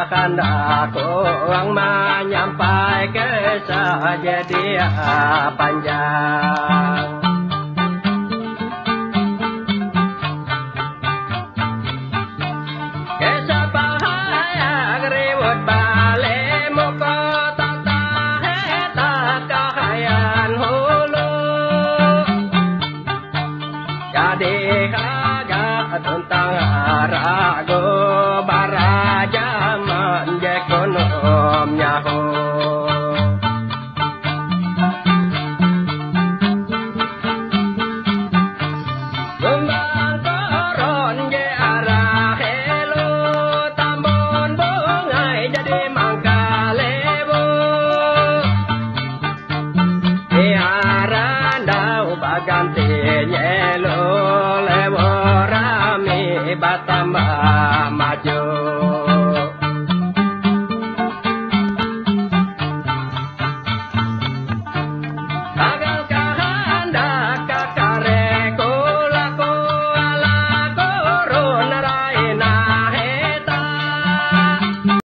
akan aku ang menyampai kisah jadi panjang. Kisah bahaya ribut balik muka tata heta kahayan hulu. Jadi kagak tentang arah gantinya lo lebora mi batamba maju